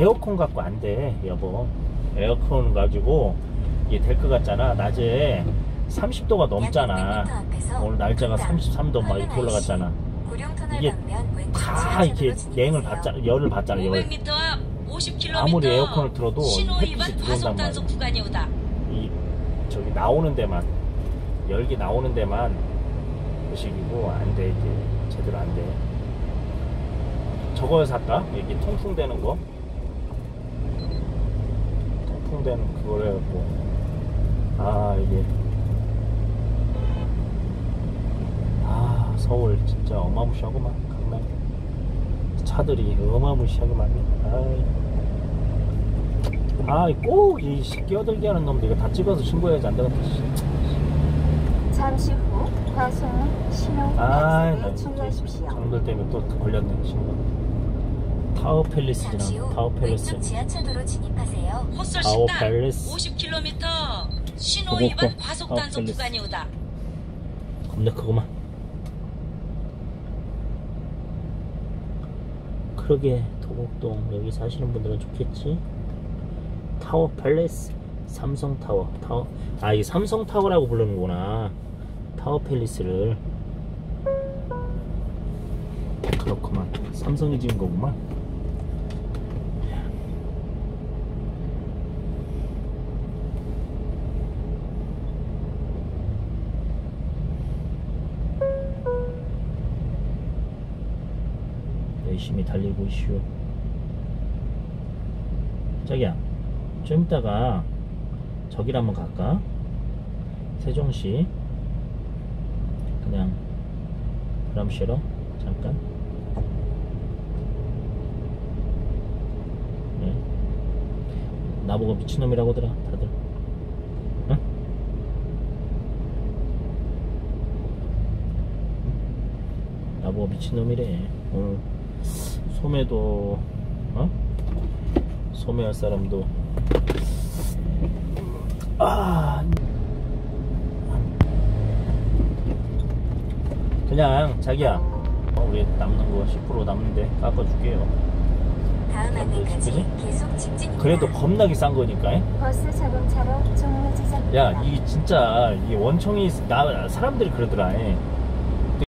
에어컨 갖고 안 돼, 여보. 에어컨 가지고 이게 될 것 같잖아. 낮에 30도가 넘잖아. 오늘 날짜가 33도 막 이렇게 올라갔잖아. 이게 다 이렇게 냉을 받잖아, 열을 받잖아, 열. 500m 앞 50km 아무리 에어컨을 틀어도 햇빛이 들어온단 말이야. 이 저기 나오는 데만 열기 나오는 데만 의식이고 안 돼 이게 제대로 안 돼. 저거 살까? 이게 통풍되는 거. 통풍되는 그걸 해갖고 아 이게 아 서울 진짜 어마무시하고만 강남 차들이 어마무시하게 많네. 아이. 아꼭이 끼어들게 하는 놈들 이거 다 찍어서 신고해야지 안 되겠다. 씨. 잠시 후 과속 신호 나 약속에 주의하십시오. 장들 때문에 또 걸렸네 신고. 타워 팰리스지나 타워 팰리스. 왼쪽 지하철도로 진입하세요. 헛설 아오 식당 팰리스. 50km 신호 도곡동. 위반 과속 아오 단속 팰리스. 구간이 오다. 겁나 크구만. 그러게 도곡동 여기 사시는 분들은 좋겠지. 타워 팰리스 삼성 타워 타워 아 이게 삼성 타워라고 부르는구나. 타워 팰리스를 그렇구만. 삼성이 지은 거구만. 열심히 달리고 있슈. 자기야, 좀 이따가 저길 한번 갈까? 세종시. 그냥, 그럼 싫어? 잠깐. 네. 나보고 미친놈이라고 하더라, 다들. 미친놈이래. 오늘 소매도 어? 소매할 사람도 아 그냥 자기야 어, 우리 남는 거 10% 남는데 깎아줄게요 다음 안내까지 그지? 계속 직진입니다. 그래도 겁나게 싼 거니까 잉? 버스 자동차로 종로 지점. 야 이게 진짜 이 원청이 나 사람들이 그러더라 잉.